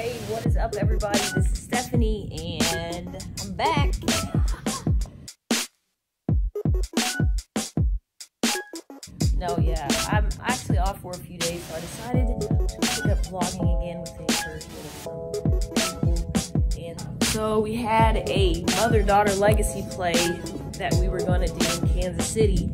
Hey, what is up, everybody? This is Stephanie, and I'm back. No, yeah, I'm actually off for a few days, so I decided to pick up vlogging again with some people. And so we had a mother-daughter legacy play that we were going to do in Kansas City.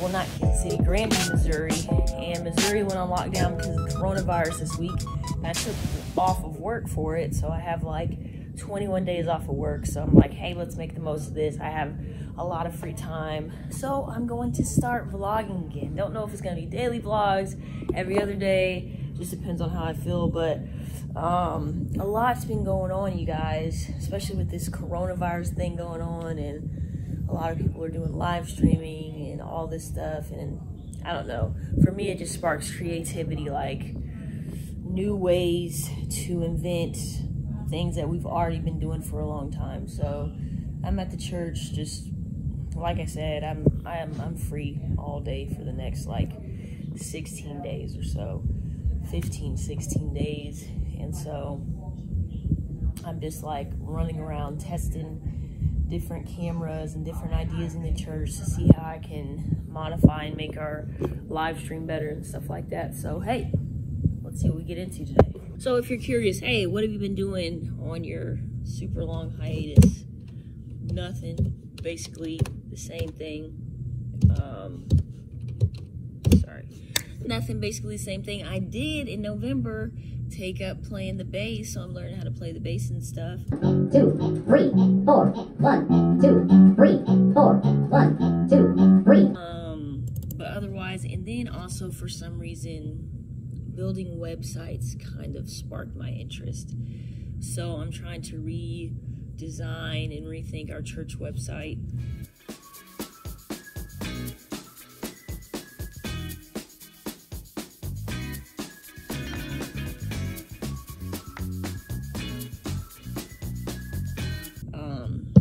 Well, not Kansas City, Grandview, Missouri. And Missouri went on lockdown because of coronavirus this week. I took off of work for it, so I have like 21 days off of work. So I'm like, hey, let's make the most of this. I have a lot of free time. So I'm going to start vlogging again. Don't know if it's gonna be daily vlogs, every other day, just depends on how I feel, but um, a lot's been going on, you guys, especially with this coronavirus thing going on, and a lot of people are doing live streaming and all this stuff, and I don't know. For me, it just sparks creativity, like new ways to invent things that we've already been doing for a long time. So I'm at the church just like I said, I'm I'm I'm free all day for the next like 16 days or so. 15, 16 days. And so I'm just like running around testing different cameras and different ideas in the church to see how I can modify and make our live stream better and stuff like that. So hey, see what we get into today. So if you're curious, hey, what have you been doing on your super long hiatus? Nothing. Basically the same thing. Um, sorry. Nothing, basically the same thing. I did in November take up playing the bass, so I'm learning how to play the bass and stuff. Two, three, four, one, two, three, four, one, two, three. Um, but otherwise, and then also for some reason, building websites kind of sparked my interest. So I'm trying to redesign and rethink our church website. Um,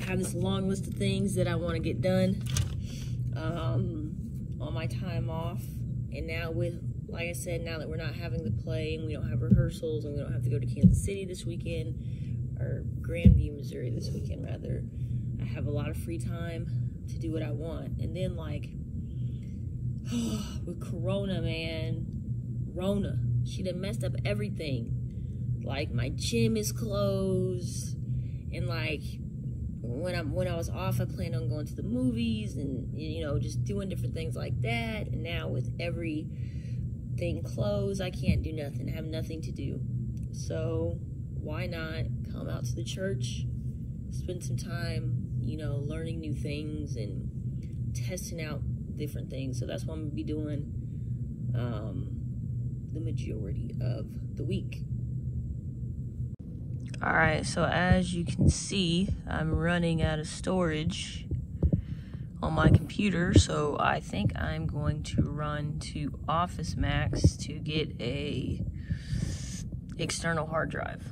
I have this long list of things that I want to get done um, on my time off. And now with, like I said, now that we're not having the play and we don't have rehearsals and we don't have to go to Kansas City this weekend, or Grandview, Missouri this weekend rather, I have a lot of free time to do what I want. And then like, with Corona, man, Rona, she done messed up everything. Like my gym is closed and like when I'm when I was off, I planned on going to the movies and you know just doing different things like that. And now with everything closed, I can't do nothing. I have nothing to do. So why not come out to the church, spend some time, you know, learning new things and testing out different things. So that's what I'm gonna be doing um, the majority of the week. All right, so as you can see, I'm running out of storage on my computer, so I think I'm going to run to Office Max to get a external hard drive.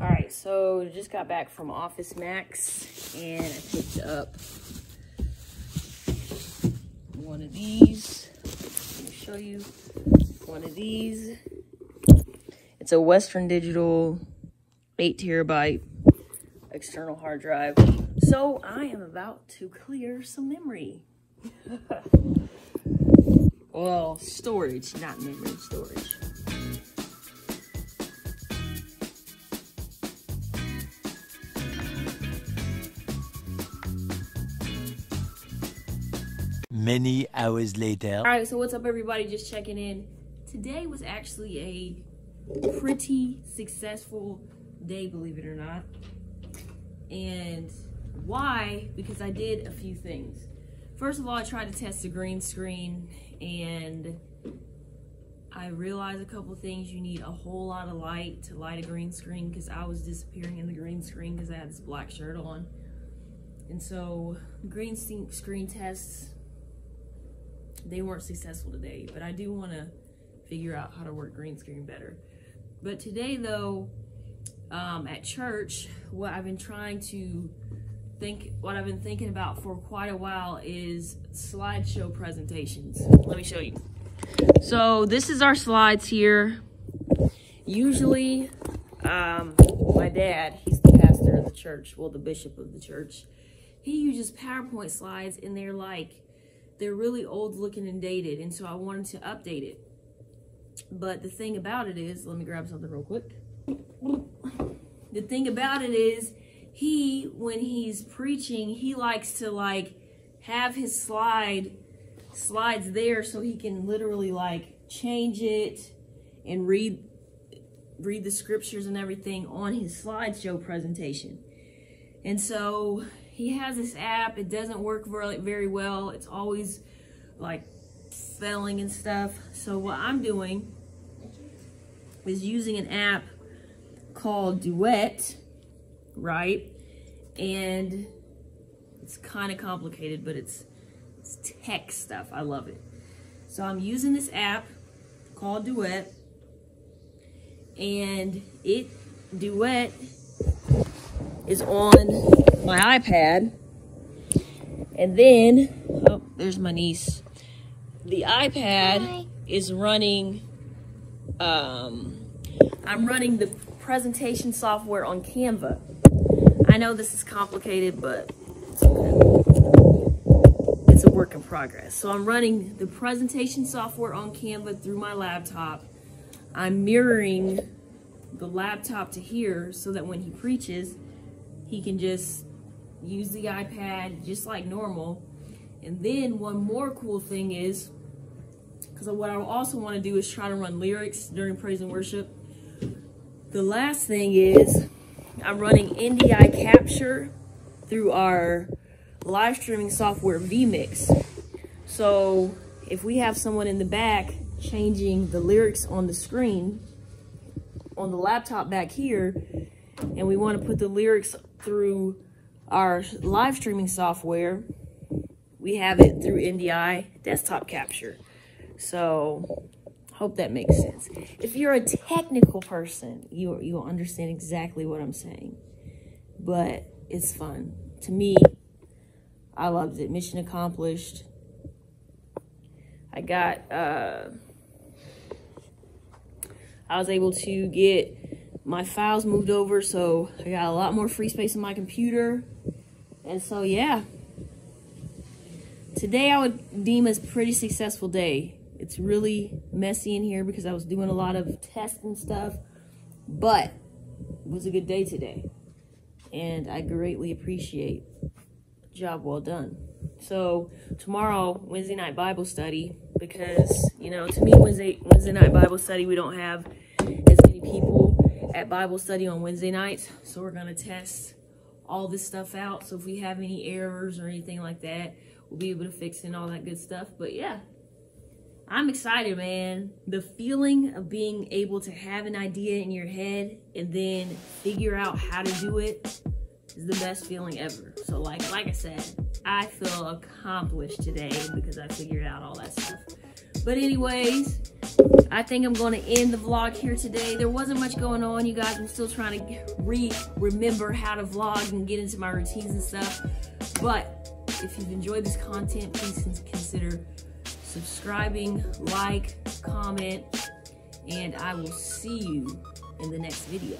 All right, so just got back from Office Max and I picked up one of these. Let me show you one of these. It's a Western Digital 8 terabyte external hard drive. So I am about to clear some memory. well, storage, not memory, storage. Many hours later. All right, so what's up, everybody? Just checking in. Today was actually a pretty successful day, believe it or not. And why? Because I did a few things. First of all, I tried to test the green screen and I realized a couple things. You need a whole lot of light to light a green screen because I was disappearing in the green screen because I had this black shirt on. And so green screen tests, they weren't successful today, but I do want to figure out how to work green screen better. But today though, um, at church, what I've been trying to think, what I've been thinking about for quite a while is slideshow presentations. Let me show you. So this is our slides here. Usually, um, my dad, he's the pastor of the church, well, the bishop of the church. He uses PowerPoint slides and they're like, they're really old looking and dated. And so I wanted to update it. But the thing about it is, let me grab something real quick. The thing about it is, he, when he's preaching, he likes to like have his slide slides there so he can literally like change it and read read the scriptures and everything on his slideshow presentation. And so he has this app. It doesn't work very, very well. It's always like failing and stuff. So what I'm doing is using an app called Duet, right? And it's kind of complicated, but it's, it's tech stuff. I love it. So I'm using this app called Duet, and it, Duet, is on my iPad. And then, oh, there's my niece. The iPad Hi. is running, um, I'm running the presentation software on Canva. I know this is complicated, but it's a work in progress. So I'm running the presentation software on Canva through my laptop. I'm mirroring the laptop to here so that when he preaches, he can just use the iPad just like normal. And then one more cool thing is, because what I also want to do is try to run lyrics during praise and worship. The last thing is I'm running NDI capture through our live streaming software vMix. So if we have someone in the back changing the lyrics on the screen, on the laptop back here, and we want to put the lyrics through our live streaming software, we have it through NDI desktop capture. So hope that makes sense. If you're a technical person, you you'll understand exactly what I'm saying. But it's fun. To me, I loved it. Mission accomplished. I got uh I was able to get my files moved over, so I got a lot more free space on my computer. And so, yeah. Today I would deem as pretty successful day. It's really messy in here because I was doing a lot of tests and stuff, but it was a good day today. And I greatly appreciate job well done. So tomorrow, Wednesday night Bible study, because, you know, to me, Wednesday, Wednesday night Bible study, we don't have as many people at Bible study on Wednesday nights. So we're going to test all this stuff out. So if we have any errors or anything like that, we'll be able to fix it and all that good stuff. But yeah, I'm excited, man. The feeling of being able to have an idea in your head and then figure out how to do it is the best feeling ever. So like like I said, I feel accomplished today because I figured out all that stuff. But anyways, I think I'm going to end the vlog here today. There wasn't much going on, you guys. I'm still trying to re remember how to vlog and get into my routines and stuff. But if you've enjoyed this content, please consider subscribing, like, comment, and I will see you in the next video.